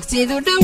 aragtidu dhawaysa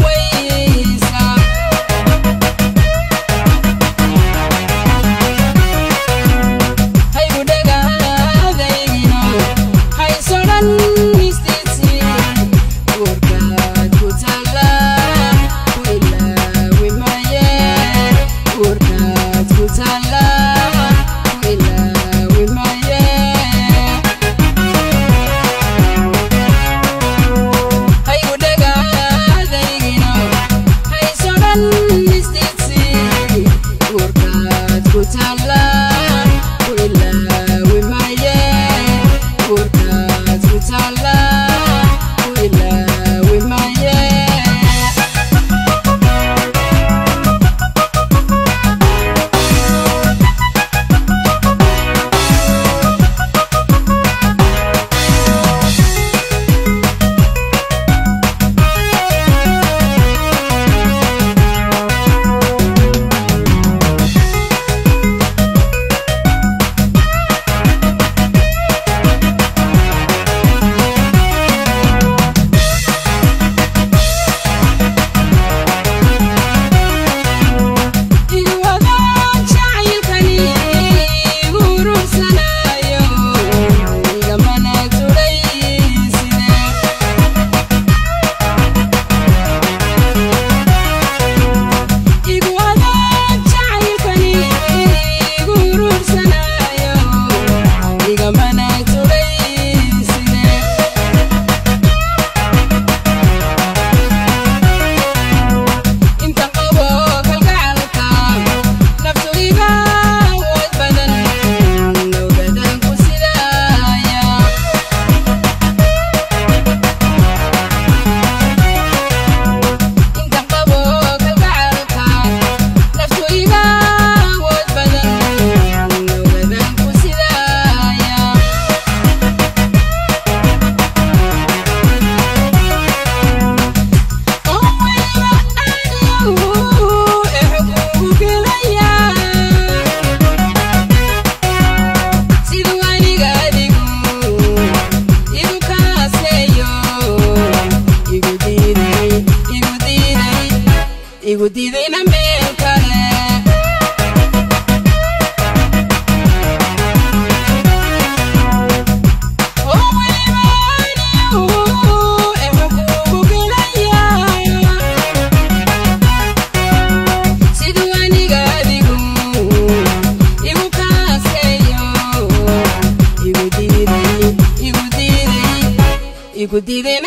igu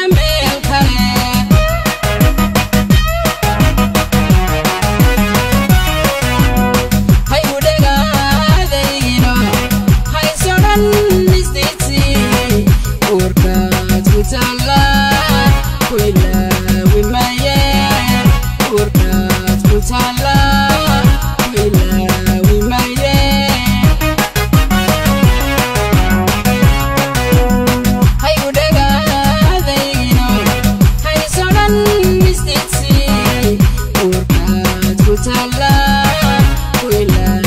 bailar.